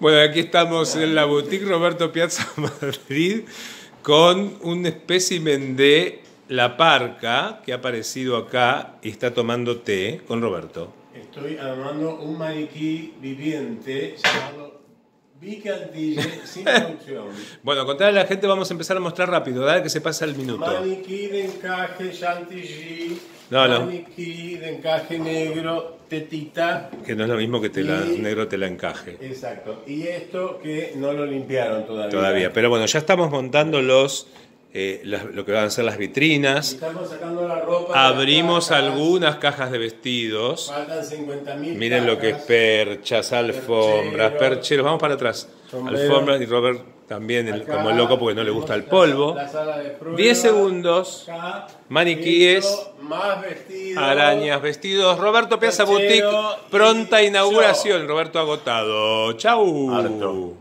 Bueno, aquí estamos en la boutique Roberto Piazza Madrid con un espécimen de la parca que ha aparecido acá y está tomando té con Roberto. Estoy armando un maniquí viviente llamado Bicantille sin producción. Bueno, contarle a la gente, vamos a empezar a mostrar rápido, dale que se pasa el minuto. Maniquí de encaje Chantilly, No, no. maniquí de encaje negro, tetita. Que no es lo mismo que te la, Y- negro te la encaje. Exacto. Y esto que no lo limpiaron todavía. Todavía. Pero bueno, ya estamos montando los, eh, las- lo que van a ser las vitrinas. Estamos sacando la ropa. de las Abrimos cajas. algunas cajas de vestidos. Faltan 50.000 Miren lo que es perchas, alfombras, Percheros. percheros. Vamos para atrás. Sombreros. Alfombras y Robert también, el- Acá como el loco, porque no le gusta el polvo. la sala de prueba. 10 segundos. Acá, Maniquíes. listo, Más vestidos. Arañas, vestidos. Roberto Piazza Boutique, pronta inauguración. Roberto agotado. Chau. Harto.